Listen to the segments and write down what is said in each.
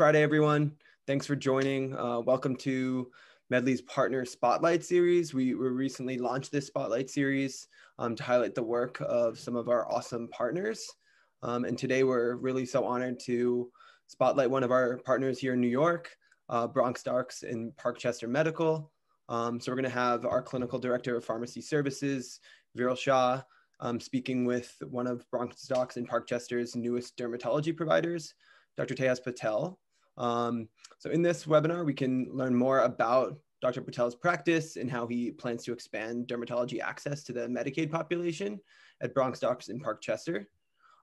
Friday, everyone. Thanks for joining. Uh, welcome to Medly's Partner Spotlight Series. We, we recently launched this Spotlight Series um, to highlight the work of some of our awesome partners. Um, and today we're really so honored to spotlight one of our partners here in New York, uh, Bronx Docs and Parkchester Medical. Um, so we're going to have our clinical director of pharmacy services, Viral Shah, um, speaking with one of Bronx Docs and Parkchester's newest dermatology providers, Dr. Tejas Patel. Um, so in this webinar, we can learn more about Dr. Patel's practice and how he plans to expand dermatology access to the Medicaid population at Bronx Docs in Parkchester,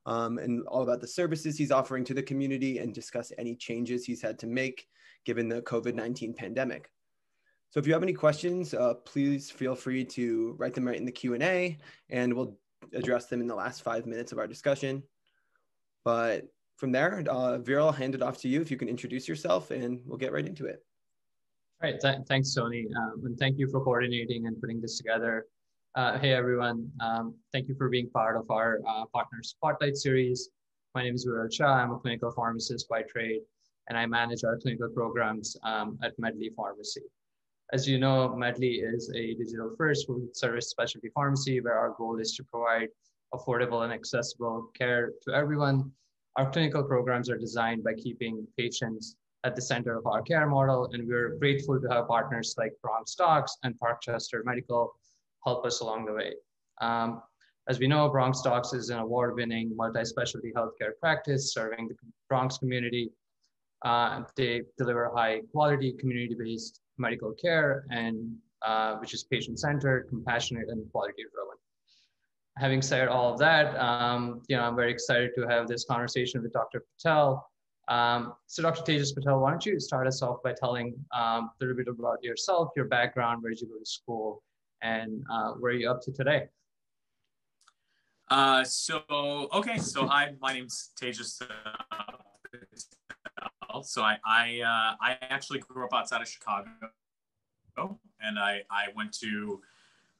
um, and all about the services he's offering to the community and discuss any changes he's had to make given the COVID-19 pandemic. So if you have any questions, uh, please feel free to write them right in the Q&A and we'll address them in the last five minutes of our discussion. But from there, uh, Viral, I'll hand it off to you if you can introduce yourself and we'll get right into it. All right, th thanks, Tony. Um, and thank you for coordinating and putting this together. Uh, hey, everyone. Um, thank you for being part of our uh, Partner Spotlight series. My name is Viral Shah. I'm a clinical pharmacist by trade, and I manage our clinical programs um, at Medly Pharmacy. As you know, Medly is a digital first food service specialty pharmacy where our goal is to provide affordable and accessible care to everyone. Our clinical programs are designed by keeping patients at the center of our care model, and we're grateful to have partners like Bronx Docs and Parkchester Medical help us along the way. Um, as we know, Bronx Docs is an award-winning multi-specialty healthcare practice serving the Bronx community. Uh, they deliver high quality, community-based medical care and uh, which is patient-centered, compassionate, and quality-driven. Having said all of that, um, you know, I'm very excited to have this conversation with Dr. Patel. Um, so Dr. Tejas Patel, why don't you start us off by telling um, a little bit about yourself, your background, where did you go to school, and uh, where are you up to today? Uh, so, okay, so hi, my name's Tejas so I I, uh, I actually grew up outside of Chicago, and I I went to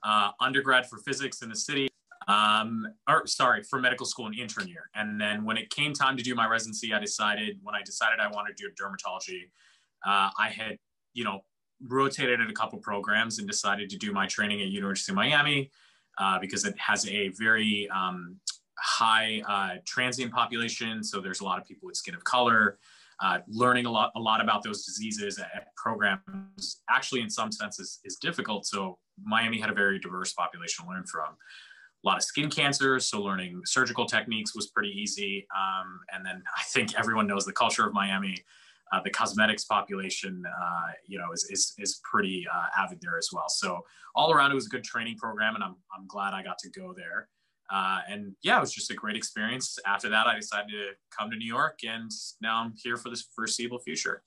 uh, undergrad for physics in the city. Um, or sorry, for medical school in intern year. And then when it came time to do my residency, I decided when I decided I wanted to do dermatology, uh, I had you know rotated at a couple programs and decided to do my training at University of Miami uh, because it has a very um, high uh, transient population. So there's a lot of people with skin of color uh, learning a lot, a lot about those diseases at programs actually in some senses is difficult. So Miami had a very diverse population to learn from. A lot of skin cancers, so learning surgical techniques was pretty easy. Um, and then I think everyone knows the culture of Miami. Uh, the cosmetics population, uh, you know, is, is, is pretty uh, avid there as well. So all around, it was a good training program, and I'm, I'm glad I got to go there. Uh, and yeah, it was just a great experience. After that, I decided to come to New York, and now I'm here for this foreseeable future.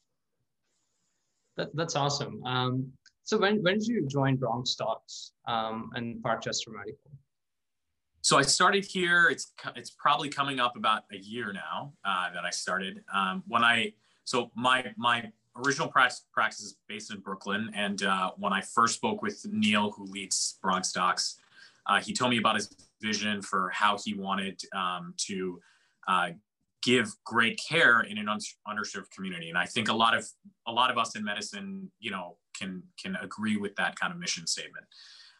That, that's awesome. Um, so when, when did you join Bronx Docs um, and Parkchester Medical? So I started here. It's it's probably coming up about a year now uh, that I started. Um, when I so my my original practice, practice is based in Brooklyn, and uh, when I first spoke with Neil, who leads Bronx Docs, uh, he told me about his vision for how he wanted um, to uh, give great care in an underserved community. And I think a lot of a lot of us in medicine, you know, can can agree with that kind of mission statement.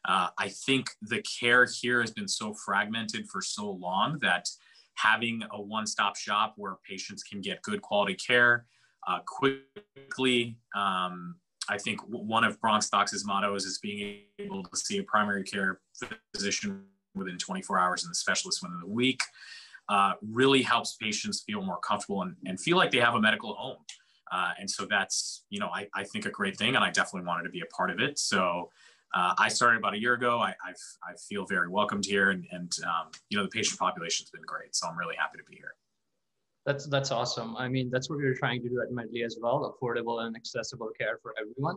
Uh, I think the care here has been so fragmented for so long that having a one-stop shop where patients can get good quality care uh, quickly. Um, I think one of Bronx Docs' mottos is being able to see a primary care physician within 24 hours and the specialist within the week. Uh, really helps patients feel more comfortable and, and feel like they have a medical home. Uh, and so that's, you know, I, I think a great thing, and I definitely wanted to be a part of it. So uh, I started about a year ago. I, I've, i feel very welcomed here, and, and um, you know, the patient population has been great. So I'm really happy to be here. That's that's awesome. I mean, that's what we are trying to do at Medly as well: affordable and accessible care for everyone.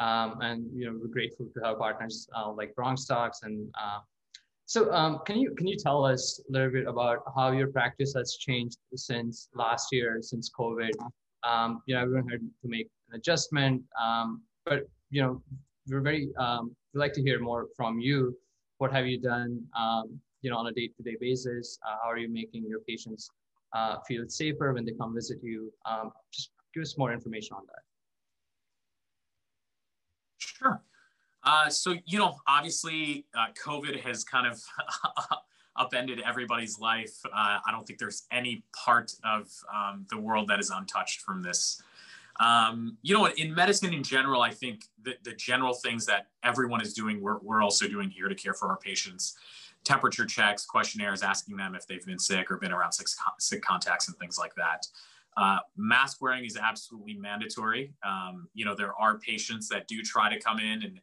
Um, and you know, we're grateful to have partners uh, like Bronx Docs and uh, so um, can you can you tell us a little bit about how your practice has changed since last year, since COVID? Um, you know, everyone had to make an adjustment, um, but you know, we're very um, we'd like to hear more from you. What have you done? Um, you know, on a day-to-day basis, uh, how are you making your patients uh, feel safer when they come visit you? Um, just give us more information on that. Sure. Uh, so, you know, obviously, uh, COVID has kind of upended everybody's life. Uh, I don't think there's any part of um, the world that is untouched from this. Um, you know, in medicine in general, I think the, the general things that everyone is doing, we're, we're also doing here to care for our patients. Temperature checks, questionnaires, asking them if they've been sick or been around sick, sick contacts and things like that. Uh, mask wearing is absolutely mandatory. Um, you know, there are patients that do try to come in and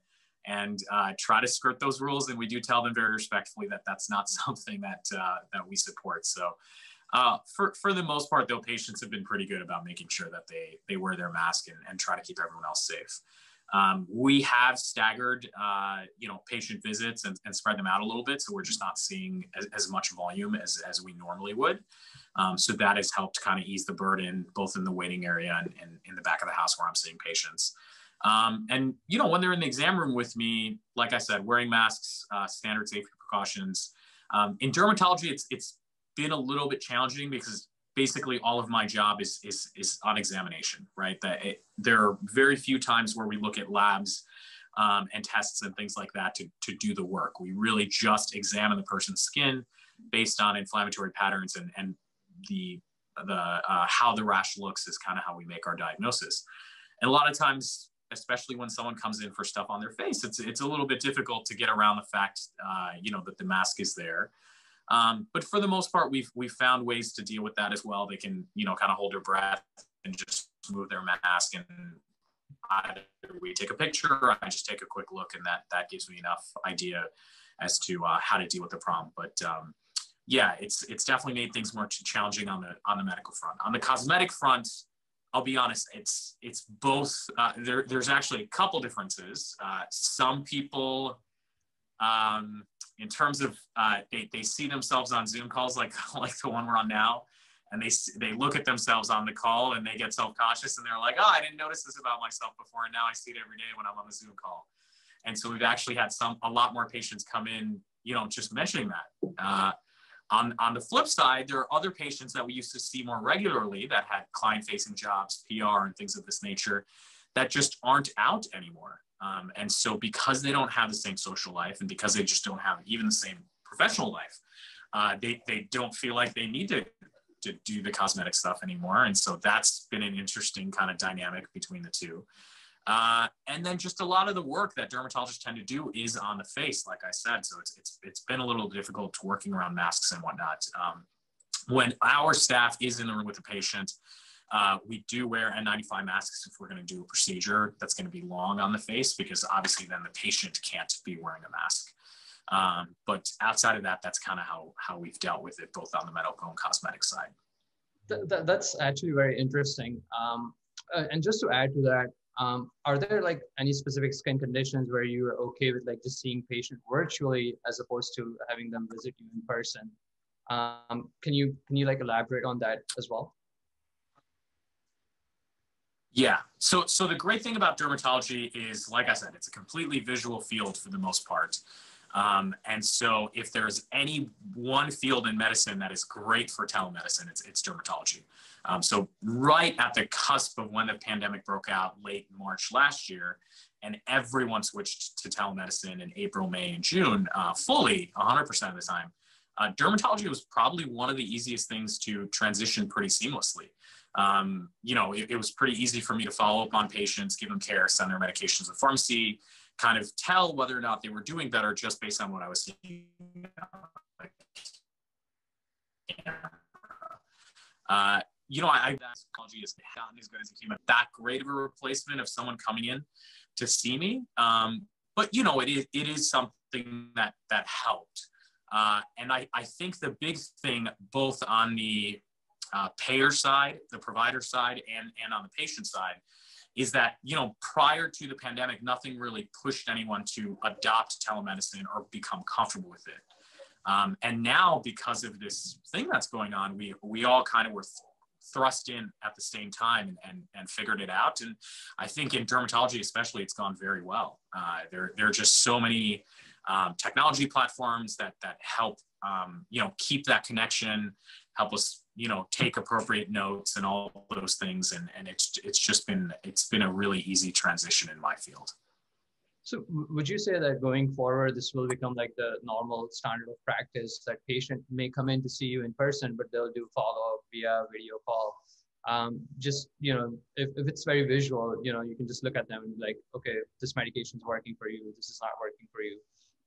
and uh, try to skirt those rules, and we do tell them very respectfully that that's not something that uh, that we support. So, uh, for for the most part, though, patients have been pretty good about making sure that they they wear their mask and, and try to keep everyone else safe. Um, we have staggered, uh, you know, patient visits and, and, spread them out a little bit, so we're just not seeing as, as much volume as, as we normally would. Um, so that has helped kind of ease the burden, both in the waiting area and, and, in the back of the house where I'm seeing patients. Um, and you know, when they're in the exam room with me, like I said, wearing masks, uh, standard safety precautions. Um, in dermatology, it's it's been a little bit challenging because basically all of my job is is is on examination, right? That it, there are very few times where we look at labs um, and tests and things like that to to do the work. We really just examine the person's skin based on inflammatory patterns and and the the uh, how the rash looks is kind of how we make our diagnosis. And a lot of times, especially when someone comes in for stuff on their face, it's it's a little bit difficult to get around the fact, uh, you know, that the mask is there. Um, but for the most part, we've we've found ways to deal with that as well. They can, you know, kind of hold their breath and just move their mask, and either we take a picture or I just take a quick look, and that that gives me enough idea as to uh, how to deal with the problem. But um, yeah, it's it's definitely made things more challenging on the on the medical front. On the cosmetic front, I'll be honest, it's it's both. Uh, there, there's actually a couple differences. Uh, some people um, in terms of uh, they, they see themselves on Zoom calls like like the one we're on now, and they they look at themselves on the call and they get self conscious and they're like, oh, I didn't notice this about myself before, and now I see it every day when I'm on the Zoom call. And so we've actually had some a lot more patients come in, you know, just mentioning that. Uh, on, on the flip side, there are other patients that we used to see more regularly that had client facing jobs, PR, and things of this nature that just aren't out anymore. Um, and so, because they don't have the same social life and because they just don't have even the same professional life, uh, they, they don't feel like they need to, to do the cosmetic stuff anymore. And so, that's been an interesting kind of dynamic between the two. Uh, and then just a lot of the work that dermatologists tend to do is on the face, like I said. So it's, it's, it's been a little difficult working around masks and whatnot. Um, when our staff is in the room with the patient, uh, we do wear N95 masks if we're going to do a procedure that's going to be long on the face because obviously then the patient can't be wearing a mask. Um, but outside of that, that's kind of how, how we've dealt with it both on the medical and cosmetic side. Th- th- that's actually very interesting. Um, uh, and just to add to that, um, are there like any specific skin conditions where you are okay with like just seeing patient virtually as opposed to having them visit you in person? Um, can you can you like elaborate on that as well? Yeah. So so the great thing about dermatology is, like I said, it's a completely visual field for the most part. Um, and so if there's any one field in medicine that is great for telemedicine, it's, it's dermatology. Um, so right at the cusp of when the pandemic broke out late March last year, and everyone switched to telemedicine in April, May, and June uh, fully 100% of the time, uh, dermatology was probably one of the easiest things to transition pretty seamlessly um, you know, it, it, was pretty easy for me to follow up on patients, give them care, send their medications to the pharmacy, kind of tell whether or not they were doing better just based on what I was seeing. Uh, you know, I, I technology has gotten as good as it came. That great of a replacement of someone coming in to see me, um, but you know, it is it is something that that helped. Uh, and I, I think the big thing, both on the uh, payer side, the provider side, and, and on the patient side is that, you know, prior to the pandemic, nothing really pushed anyone to adopt telemedicine or become comfortable with it. Um, and now, because of this thing that's going on, we, we all kind of were th- thrust in at the same time and, and, and figured it out. And I think in dermatology, especially, it's gone very well. Uh, there, there are just so many um, technology platforms that, that help, um, you know, keep that connection, help us you know take appropriate notes and all those things. And and it's it's just been it's been a really easy transition in my field. So would you say that going forward this will become like the normal standard of practice that patient may come in to see you in person but they'll do follow-up via video call? Um, just you know if, if it's very visual you know you can just look at them and be like okay this medication is working for you. This is not working for you.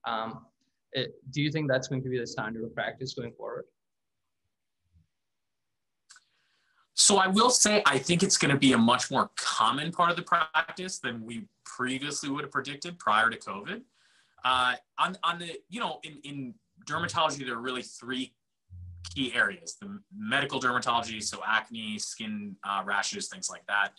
Um, it, do you think that's going to be the standard of practice going forward So I will say, I think it's going to be a much more common part of the practice than we previously would have predicted prior to COVID. Uh, on, on the, you know, in, in dermatology, there are really three key areas the medical dermatology, so acne, skin uh, rashes, things like that.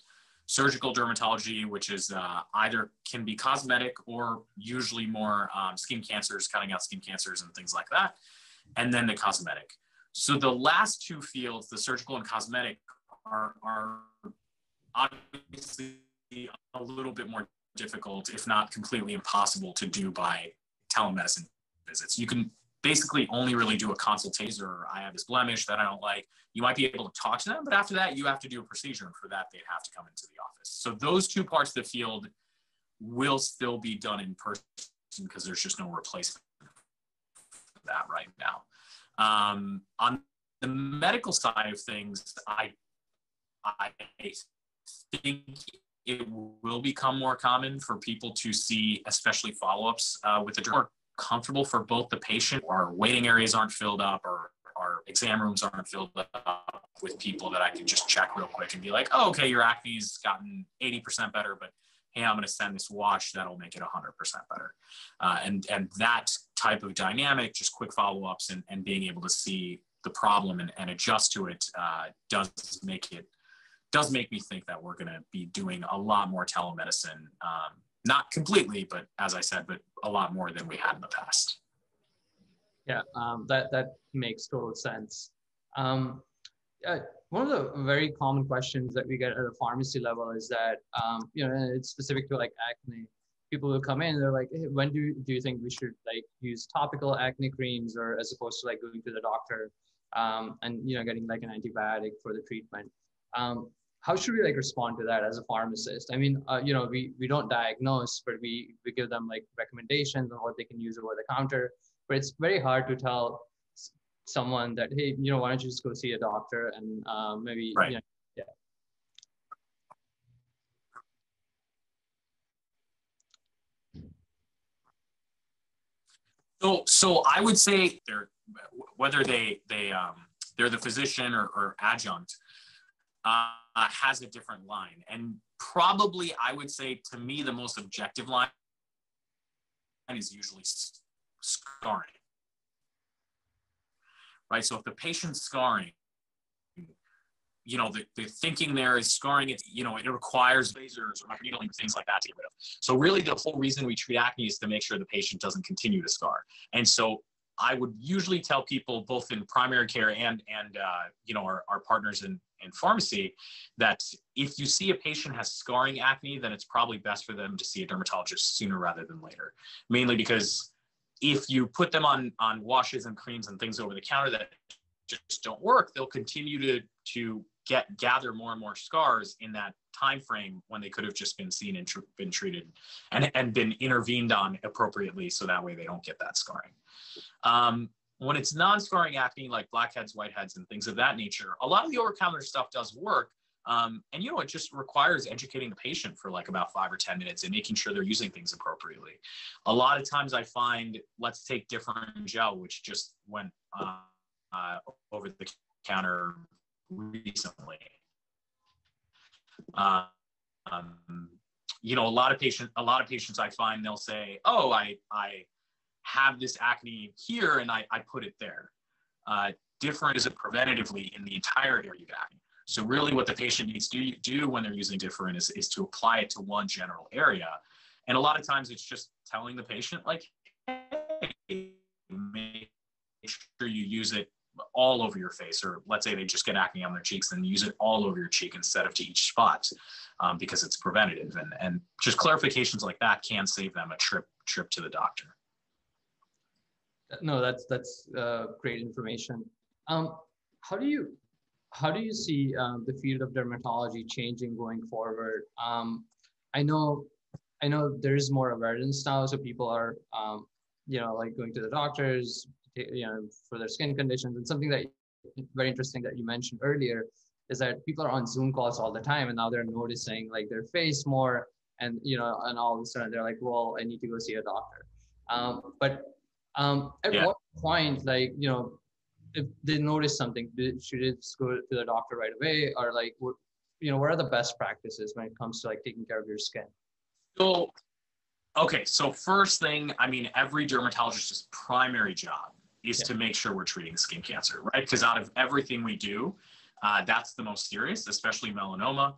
Surgical dermatology, which is uh, either can be cosmetic or usually more um, skin cancers, cutting out skin cancers and things like that. And then the cosmetic. So the last two fields, the surgical and cosmetic, are, are obviously a little bit more difficult, if not completely impossible to do by telemedicine visits. You can basically only really do a consultation or I have this blemish that I don't like. You might be able to talk to them, but after that, you have to do a procedure. And for that, they'd have to come into the office. So those two parts of the field will still be done in person because there's just no replacement for that right now. Um, on the medical side of things, I I think it will become more common for people to see, especially follow-ups uh, with the more comfortable for both the patient. Our waiting areas aren't filled up, or our exam rooms aren't filled up with people that I can just check real quick and be like, oh, okay, your acne's gotten 80% better, but hey, I'm going to send this wash that'll make it 100% better. Uh, and and that type of dynamic, just quick follow-ups and, and being able to see the problem and, and adjust to it uh, does make it does make me think that we're going to be doing a lot more telemedicine. Um, not completely, but as I said, but a lot more than we had in the past. Yeah, um, that that makes total sense. Um, uh, one of the very common questions that we get at a pharmacy level is that um, you know it's specific to like acne. People will come in, they're like, hey, when do do you think we should like use topical acne creams or as opposed to like going to the doctor um, and you know getting like an antibiotic for the treatment? Um, how should we like respond to that as a pharmacist i mean uh, you know we we don't diagnose but we we give them like recommendations on what they can use over the counter but it's very hard to tell someone that hey you know why don't you just go see a doctor and um, maybe right. you know, yeah so so i would say they're whether they they um they're the physician or, or adjunct uh, has a different line. And probably, I would say to me, the most objective line is usually scarring. Right? So if the patient's scarring, you know, the, the thinking there is scarring, it, you know, it requires lasers or needling, things like that to get rid of. So really the whole reason we treat acne is to make sure the patient doesn't continue to scar. And so I would usually tell people both in primary care and, and uh, you know, our, our partners in, in pharmacy that if you see a patient has scarring acne, then it's probably best for them to see a dermatologist sooner rather than later. Mainly because if you put them on on washes and creams and things over the counter that just don't work, they'll continue to to get gather more and more scars in that time frame when they could have just been seen and tr- been treated and, and been intervened on appropriately so that way they don't get that scarring. Um, when it's non-scarring acne like blackheads, whiteheads, and things of that nature, a lot of the over-counter stuff does work. Um, and you know, it just requires educating the patient for like about five or 10 minutes and making sure they're using things appropriately. A lot of times I find, let's take Differin gel, which just went uh, uh, over the counter recently. Um, you know, a lot of patients, a lot of patients I find they'll say, oh, I, I, have this acne here and I, I put it there. Uh, Differin is it preventatively in the entire area of acne. So really what the patient needs to do when they're using Differin is, is to apply it to one general area. And a lot of times it's just telling the patient like, hey, make sure you use it all over your face, or let's say they just get acne on their cheeks, then use it all over your cheek instead of to each spot, um, because it's preventative. And and just clarifications like that can save them a trip trip to the doctor no, that's that's uh, great information. Um, how do you how do you see um, the field of dermatology changing going forward? Um, I know, I know there is more awareness now, so people are, um, you know, like going to the doctors, you know, for their skin conditions, and something that very interesting that you mentioned earlier is that people are on Zoom calls all the time, and now they're noticing like their face more, and you know, and all of a sudden they're like, well, I need to go see a doctor. Um, but um, at yeah. what point, like, you know, if they notice something, should it go to the doctor right away, or like, what, you know, what are the best practices when it comes to like taking care of your skin? So, okay, so first thing, I mean, every dermatologist's primary job is yeah. to make sure we're treating skin cancer, right? Because out of everything we do, uh, that's the most serious, especially melanoma.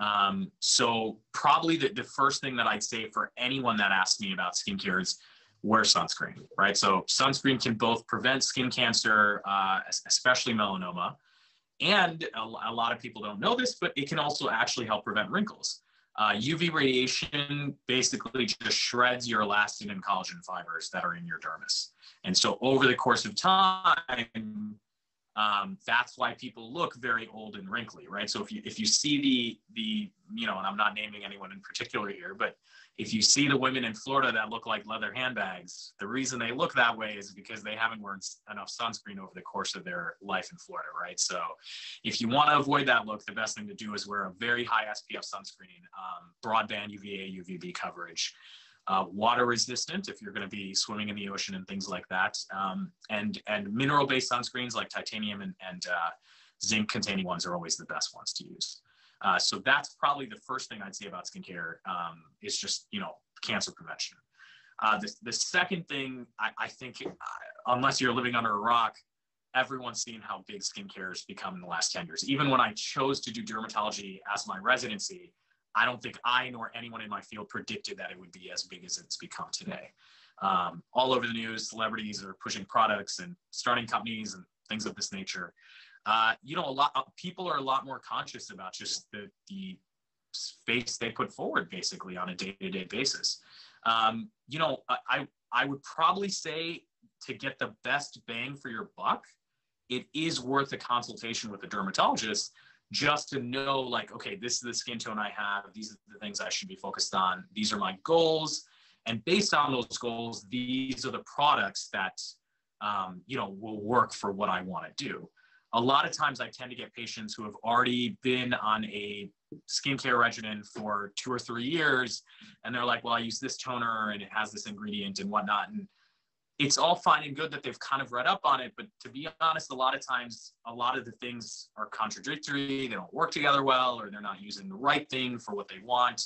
Um, so probably the, the first thing that I'd say for anyone that asks me about skincare is wear sunscreen, right? So sunscreen can both prevent skin cancer, uh, especially melanoma, and a, a, lot of people don't know this, but it can also actually help prevent wrinkles. Uh, UV radiation basically just shreds your elastin and collagen fibers that are in your dermis. And so over the course of time, um, that's why people look very old and wrinkly, right? So if you if you see the the you know, and I'm not naming anyone in particular here, but if you see the women in Florida that look like leather handbags, the reason they look that way is because they haven't worn enough sunscreen over the course of their life in Florida, right? So if you want to avoid that look, the best thing to do is wear a very high SPF sunscreen, um, broadband UVA, UVB coverage. Uh, water resistant if you're going to be swimming in the ocean and things like that, um, and and mineral based sunscreens like titanium and, and uh, zinc containing ones are always the best ones to use. Uh, so that's probably the first thing I'd say about skincare um, is just, you know, cancer prevention. Uh, the, the second thing, I, I think, uh, unless you're living under a rock, everyone's seen how big skincare has become in the last 10 years. Even when I chose to do dermatology as my residency, I don't think I nor anyone in my field predicted that it would be as big as it's become today. Um, all over the news, celebrities are pushing products and starting companies and things of this nature uh, you know, a lot of people are a lot more conscious about just the, the space they put forward basically on a day-to-day basis. Um, you know, I, I would probably say to get the best bang for your buck, it is worth a consultation with a dermatologist just to know like, okay, this is the skin tone I have. These are the things I should be focused on. These are my goals. And based on those goals, these are the products that, um, you know, will work for what I want to do a lot of times I tend to get patients who have already been on a skincare regimen for two or three years, and they're like, well, I use this toner and it has this ingredient and whatnot. And it's all fine and good that they've kind of read up on it, but to be honest, a lot of times, a lot of the things are contradictory. They don't work together well, or they're not using the right thing for what they want.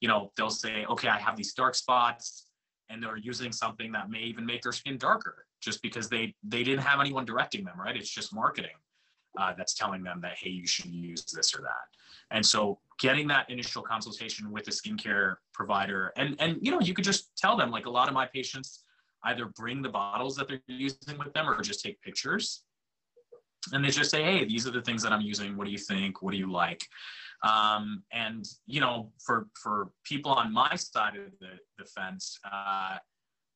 You know, they'll say, okay, I have these dark spots, and they're using something that may even make their skin darker just because they they didn't have anyone directing them right it's just marketing uh, that's telling them that, hey, you should use this or that. And so getting that initial consultation with a skincare provider, and, and, you know, you could just tell them, like a lot of my patients either bring the bottles that they're using with them or just take pictures. And they just say, hey, these are the things that I'm using. What do you think? What do you like? Um, and, you know, for, for people on my side of the, the fence, uh,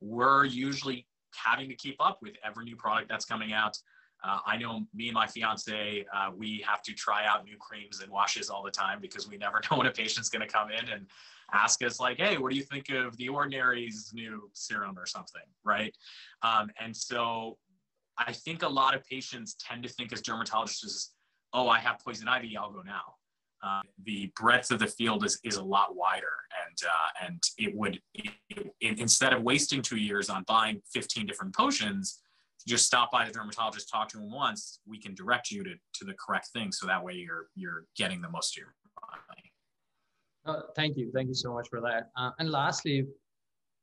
we're usually having to keep up with every new product that's coming out. Uh, I know me and my fiance, uh, we have to try out new creams and washes all the time because we never know when a patient's going to come in and ask us like, "Hey, what do you think of the Ordinary's new serum or something?" Right? Um, and so, I think a lot of patients tend to think as dermatologists, "Oh, I have poison ivy, I'll go now." Uh, the breadth of the field is, is a lot wider, and uh, and it would it, it, instead of wasting two years on buying 15 different potions just stop by the dermatologist, talk to him once, we can direct you to, to the correct thing. So that way you're, you're getting the most of your money. Uh, thank you. Thank you so much for that. Uh, and lastly,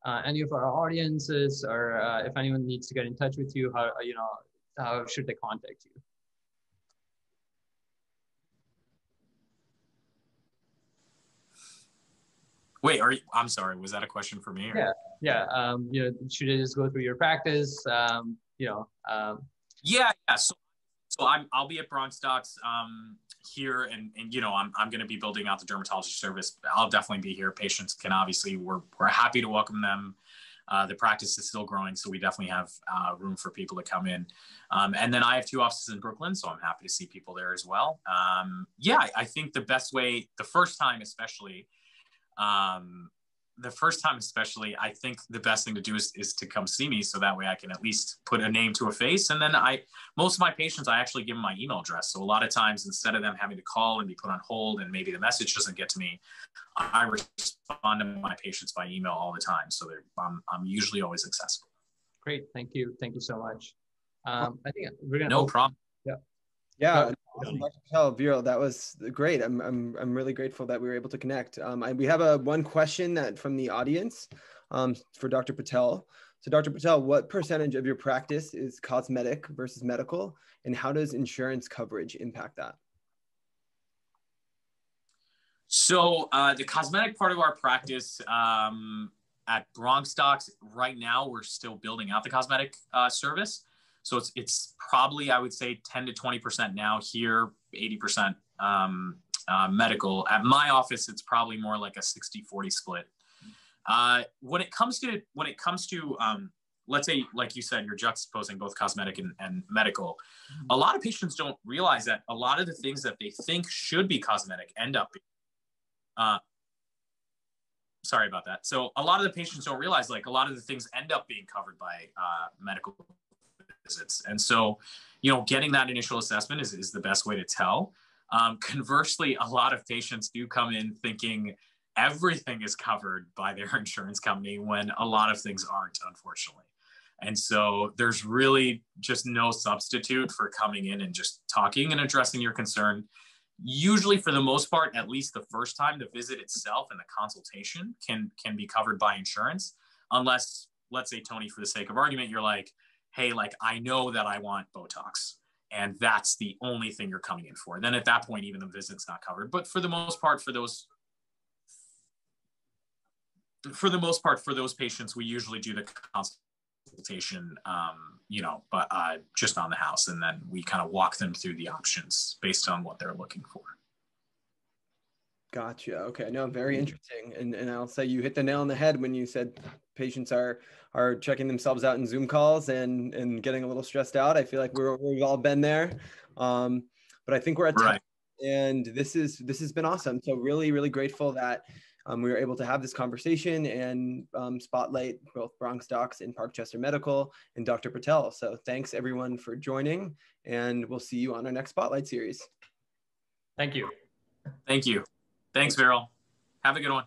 uh, any of our audiences or uh, if anyone needs to get in touch with you, how, you know, how should they contact you? Wait, are you, I'm sorry. Was that a question for me? Or? Yeah, yeah. Um, you know, should I just go through your practice? Um, you know. Um, yeah, yeah. So, so I'm I'll be at Bronx Docs um, here, and and you know I'm I'm going to be building out the dermatology service. I'll definitely be here. Patients can obviously we're we're happy to welcome them. uh, the practice is still growing, so we definitely have uh, room for people to come in. Um, and then I have two offices in Brooklyn, so I'm happy to see people there as well. Um, yeah, I, I, think the best way, the first time especially, um, the first time especially i think the best thing to do is, is to come see me so that way i can at least put a name to a face. And then i most of my patients i actually give them my email address. So a lot of times instead of them having to call and be put on hold and maybe the message doesn't get to me i respond to my patients by email all the time. So I'm, I'm usually always accessible. Great. Thank you. Thank you so much. Um, i think we're gonna no problem. Yeah. Yeah, Dr. Patel, Viral, that was great. I'm, I'm, I'm really grateful that we were able to connect. Um, I, we have a one question that from the audience um, for Dr. Patel. So Dr. Patel, what percentage of your practice is cosmetic versus medical and how does insurance coverage impact that? So uh, the cosmetic part of our practice um, at Bronx Docs, right now, we're still building out the cosmetic uh, service. So it's it's probably I would say 10 to 20 percent now here, 80 percent um, uh, medical. At my office, it's probably more like a 60-40 split. Uh, when it comes to when it comes to um, let's say like you said you're juxtaposing both cosmetic and, and medical a lot of patients don't realize that a lot of the things that they think should be cosmetic end up being, uh, sorry about that so a lot of the patients don't realize like a lot of the things end up being covered by uh, medical visits. And so, you know, getting that initial assessment is, is the best way to tell. Um, conversely, a lot of patients do come in thinking everything is covered by their insurance company when a lot of things aren't, unfortunately. And so there's really just no substitute for coming in and just talking and addressing your concern. Usually, for the most part, at least the first time, the visit itself and the consultation can can be covered by insurance, unless, let's say, Tony, for the sake of argument, you're like, hey, like I know that I want Botox. And that's the only thing you're coming in for. Then at that point, even the visit's not covered. But for the most part, for those for the most part, for those patients, we usually do the consultation, um, you know, but uh, just on the house, and then we kind of walk them through the options based on what they're looking for. Gotcha. Okay. No, very interesting. And and I'll say you hit the nail on the head when you said patients are are checking themselves out in Zoom calls and and getting a little stressed out. I feel like we're we've all been there. Um, but I think we're at time, right. and this is this has been awesome. So really, really grateful that um, we were able to have this conversation and um, spotlight both Bronx Docs and Parkchester Medical and Dr. Patel. So thanks everyone for joining, and we'll see you on our next spotlight series. Thank you. Thank you. Thanks, Viral. Have a good one.